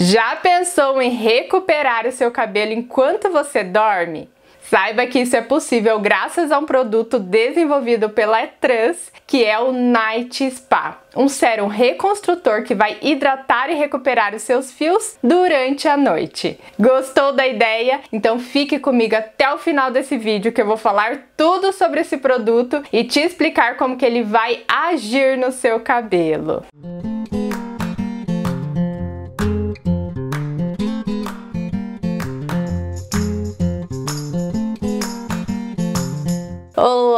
Já pensou em recuperar o seu cabelo enquanto você dorme? Saiba que isso é possível graças a um produto desenvolvido pela Trans, que é o Night Spa, um sérum reconstrutor que vai hidratar e recuperar os seus fios durante a noite. Gostou da ideia? Então fique comigo até o final desse vídeo que eu vou falar tudo sobre esse produto e te explicar como que ele vai agir no seu cabelo. Música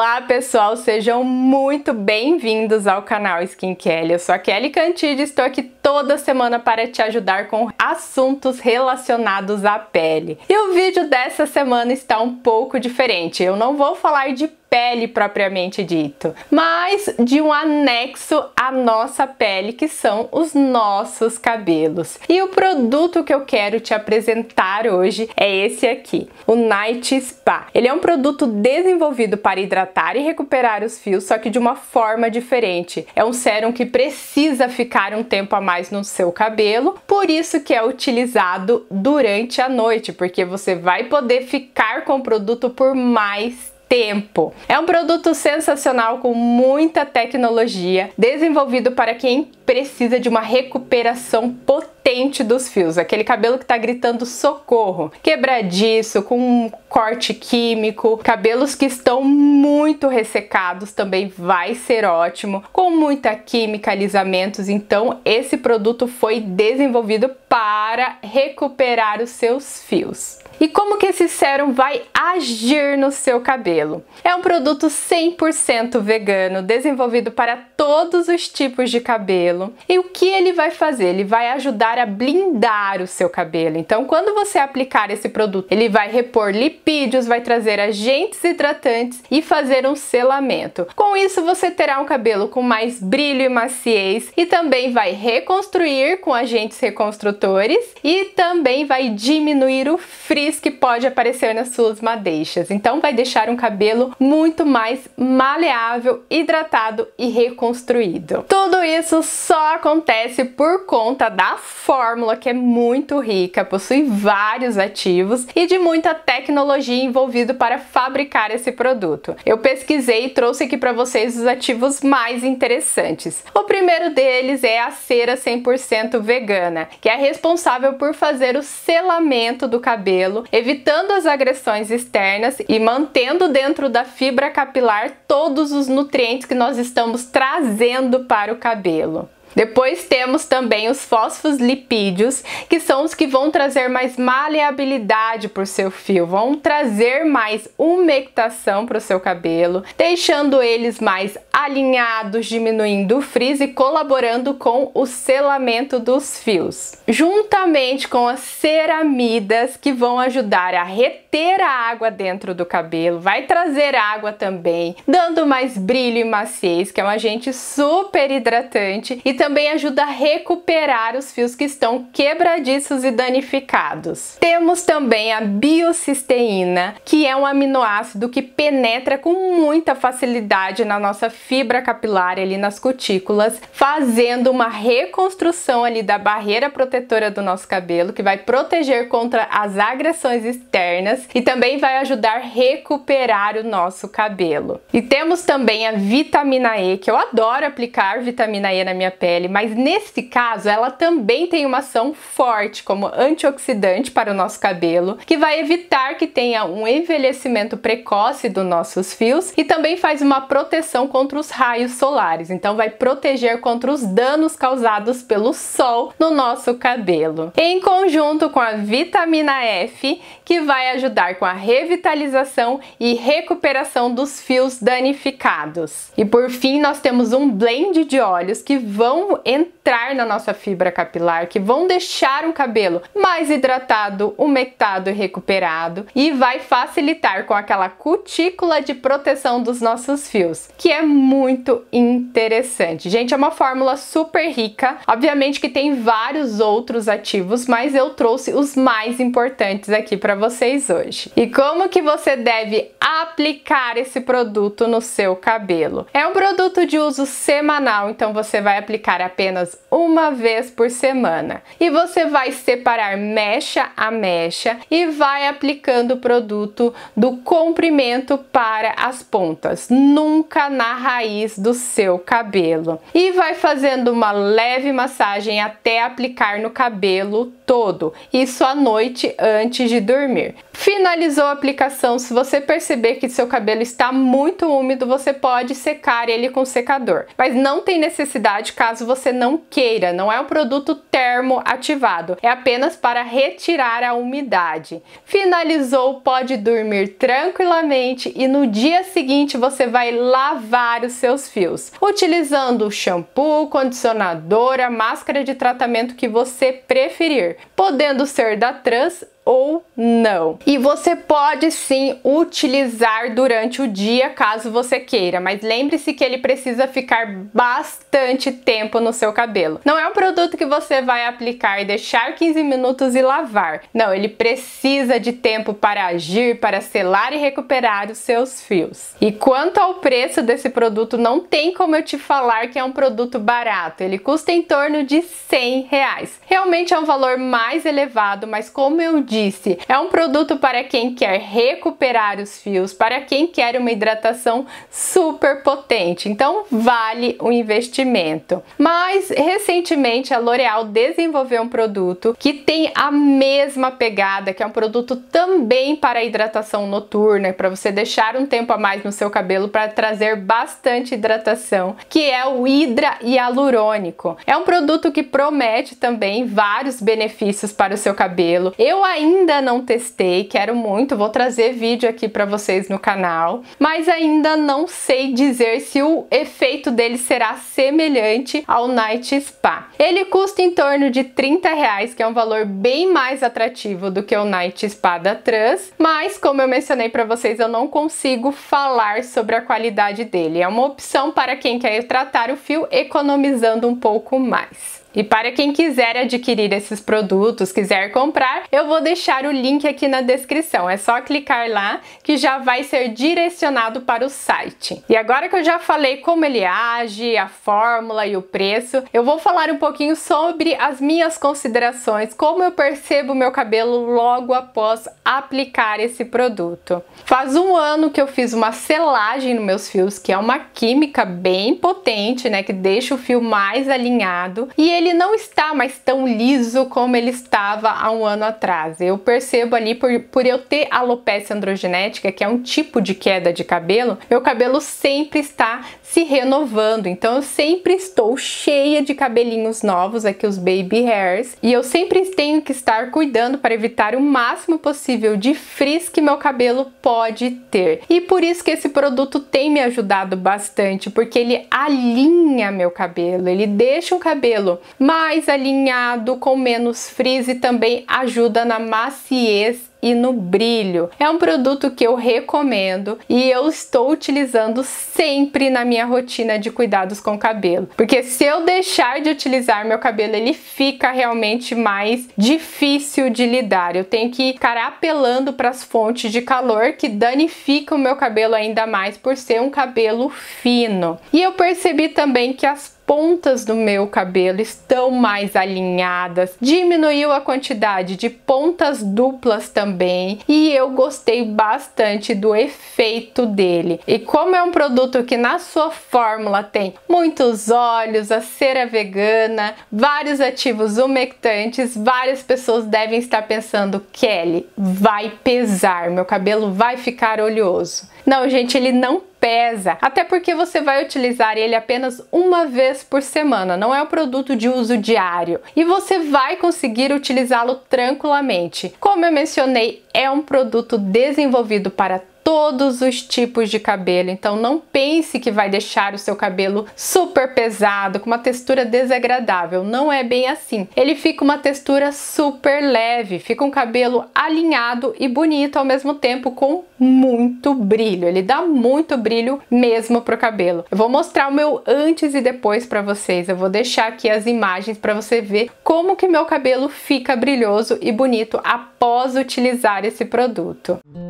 Olá pessoal, sejam muito bem-vindos ao canal Skin Kelly. Eu sou a Kelly Cantide e estou aqui toda semana para te ajudar com assuntos relacionados à pele. E o vídeo dessa semana está um pouco diferente. Eu não vou falar de pele propriamente dito, mas de um anexo à nossa pele, que são os nossos cabelos. E o produto que eu quero te apresentar hoje é esse aqui, o Night Spa. Ele é um produto desenvolvido para hidratar e recuperar os fios, só que de uma forma diferente. É um sérum que precisa ficar um tempo a mais no seu cabelo, por isso que é utilizado durante a noite, porque você vai poder ficar com o produto por mais tempo. É um produto sensacional com muita tecnologia, desenvolvido para quem precisa de uma recuperação potente dos fios, aquele cabelo que está gritando socorro, quebradiço, com um corte químico, cabelos que estão muito ressecados também vai ser ótimo, com muita química, alisamentos, então esse produto foi desenvolvido para recuperar os seus fios. E como que esse sérum vai agir no seu cabelo? É um produto 100% vegano, desenvolvido para todos os tipos de cabelo. E o que ele vai fazer? Ele vai ajudar a blindar o seu cabelo. Então, quando você aplicar esse produto, ele vai repor lipídios, vai trazer agentes hidratantes e fazer um selamento. Com isso, você terá um cabelo com mais brilho e maciez e também vai reconstruir com agentes reconstrutores e também vai diminuir o frizz que pode aparecer nas suas madeixas. Então vai deixar um cabelo muito mais maleável, hidratado e reconstruído. Tudo isso só acontece por conta da fórmula que é muito rica, possui vários ativos e de muita tecnologia envolvida para fabricar esse produto. Eu pesquisei e trouxe aqui para vocês os ativos mais interessantes. O primeiro deles é a cera 100% vegana, que é responsável por fazer o selamento do cabelo cabelo, evitando as agressões externas e mantendo dentro da fibra capilar todos os nutrientes que nós estamos trazendo para o cabelo. Depois temos também os fosfolipídios, que são os que vão trazer mais maleabilidade para o seu fio, vão trazer mais umectação para o seu cabelo, deixando eles mais alinhados, diminuindo o frizz e colaborando com o selamento dos fios. Juntamente com as ceramidas que vão ajudar a reter a água dentro do cabelo, vai trazer água também, dando mais brilho e maciez, que é um agente super hidratante e também ajuda a recuperar os fios que estão quebradiços e danificados. Temos também a biocisteína, que é um aminoácido que penetra com muita facilidade na nossa fibra capilar ali nas cutículas, fazendo uma reconstrução ali da barreira protetora do nosso cabelo, que vai proteger contra as agressões externas e também vai ajudar a recuperar o nosso cabelo. E temos também a vitamina E, que eu adoro aplicar vitamina E na minha pele pele, mas nesse caso ela também tem uma ação forte como antioxidante para o nosso cabelo, que vai evitar que tenha um envelhecimento precoce dos nossos fios e também faz uma proteção contra os raios solares. Então vai proteger contra os danos causados pelo sol no nosso cabelo. Em conjunto com a vitamina F, que vai ajudar com a revitalização e recuperação dos fios danificados. E por fim, nós temos um blend de óleos que vão vão entrar na nossa fibra capilar, que vão deixar um cabelo mais hidratado, umectado e recuperado e vai facilitar com aquela cutícula de proteção dos nossos fios, que é muito interessante. Gente, é uma fórmula super rica, obviamente que tem vários outros ativos, mas eu trouxe os mais importantes aqui para vocês hoje. E como que você deve aplicar esse produto no seu cabelo? É um produto de uso semanal, então você vai aplicar apenas uma vez por semana. E você vai separar mecha a mecha e vai aplicando o produto do comprimento para as pontas, nunca na raiz do seu cabelo. E vai fazendo uma leve massagem até aplicar no cabelo todo, isso à noite antes de dormir. Finalizou a aplicação, se você perceber que seu cabelo está muito úmido, você pode secar ele com secador, mas não tem necessidade caso você não queira, não é um produto termoativado, é apenas para retirar a umidade. Finalizou, pode dormir tranquilamente e no dia seguinte você vai lavar os seus fios, utilizando shampoo, condicionador, a máscara de tratamento que você preferir podendo ser da trans ou não. E você pode sim utilizar durante o dia caso você queira, mas lembre-se que ele precisa ficar bastante tempo no seu cabelo. Não é um produto que você vai aplicar e deixar 15 minutos e lavar. Não, ele precisa de tempo para agir, para selar e recuperar os seus fios. E quanto ao preço desse produto, não tem como eu te falar que é um produto barato. Ele custa em torno de 100 reais. Realmente é um valor mais elevado, mas como eu disse, é um produto para quem quer recuperar os fios, para quem quer uma hidratação super potente. Então vale o investimento. Mas recentemente a L'Oreal desenvolveu um produto que tem a mesma pegada, que é um produto também para hidratação noturna, para você deixar um tempo a mais no seu cabelo para trazer bastante hidratação, que é o Hidra Hialurônico. É um produto que promete também vários benefícios para o seu cabelo. Eu ainda não testei, quero muito, vou trazer vídeo aqui para vocês no canal, mas ainda não sei dizer se o efeito dele será semelhante ao Night Spa. Ele custa em torno de 30 reais, que é um valor bem mais atrativo do que o Night Spa da Trans, mas como eu mencionei para vocês, eu não consigo falar sobre a qualidade dele. É uma opção para quem quer tratar o fio economizando um pouco mais. E para quem quiser adquirir esses produtos, quiser comprar, eu vou deixar o link aqui na descrição. É só clicar lá que já vai ser direcionado para o site. E agora que eu já falei como ele age, a fórmula e o preço, eu vou falar um pouquinho sobre as minhas considerações, como eu percebo meu cabelo logo após aplicar esse produto. Faz um ano que eu fiz uma selagem nos meus fios, que é uma química bem potente, né, que deixa o fio mais alinhado e ele não está mais tão liso como ele estava há um ano atrás. Eu percebo ali por, por eu ter alopecia androgenética, que é um tipo de queda de cabelo, meu cabelo sempre está se renovando. Então eu sempre estou cheia de cabelinhos novos, aqui os baby hairs, e eu sempre tenho que estar cuidando para evitar o máximo possível de frizz que meu cabelo pode ter. E por isso que esse produto tem me ajudado bastante, porque ele alinha meu cabelo, ele deixa o cabelo mais alinhado, com menos frizz e também ajuda na maciez e no brilho. É um produto que eu recomendo e eu estou utilizando sempre na minha rotina de cuidados com o cabelo. Porque se eu deixar de utilizar meu cabelo, ele fica realmente mais difícil de lidar. Eu tenho que ficar apelando para as fontes de calor que danificam o meu cabelo ainda mais por ser um cabelo fino. E eu percebi também que as pontas do meu cabelo estão mais alinhadas, diminuiu a quantidade de pontas duplas também e eu gostei bastante do efeito dele. E como é um produto que na sua fórmula tem muitos óleos, a cera vegana, vários ativos umectantes, várias pessoas devem estar pensando, Kelly, vai pesar, meu cabelo vai ficar oleoso. Não, gente, ele não pesa, até porque você vai utilizar ele apenas uma vez por semana, não é um produto de uso diário e você vai conseguir utilizá-lo tranquilamente. Como eu mencionei, é um produto desenvolvido para todos os tipos de cabelo. Então não pense que vai deixar o seu cabelo super pesado, com uma textura desagradável. Não é bem assim. Ele fica uma textura super leve, fica um cabelo alinhado e bonito ao mesmo tempo com muito brilho. Ele dá muito brilho mesmo pro cabelo. Eu vou mostrar o meu antes e depois para vocês. Eu vou deixar aqui as imagens para você ver como que meu cabelo fica brilhoso e bonito após utilizar esse produto. E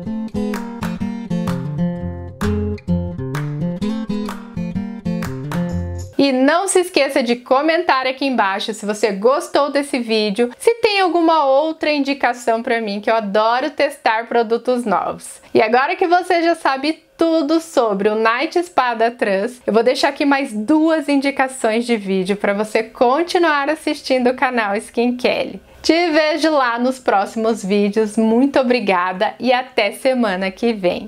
E não se esqueça de comentar aqui embaixo se você gostou desse vídeo, se tem alguma outra indicação para mim, que eu adoro testar produtos novos. E agora que você já sabe tudo sobre o Night Espada Trans, eu vou deixar aqui mais duas indicações de vídeo para você continuar assistindo o canal Skin Kelly. Te vejo lá nos próximos vídeos. Muito obrigada e até semana que vem.